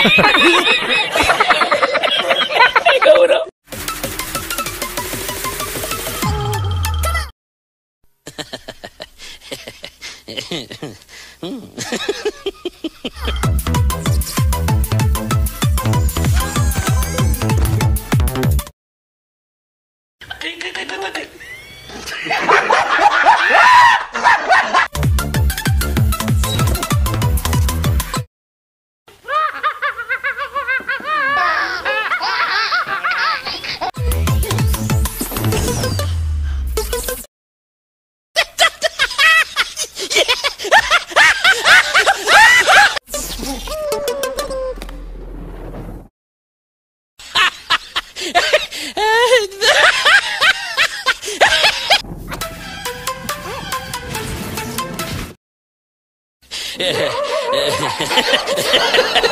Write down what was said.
Ha ha ha! Yeah.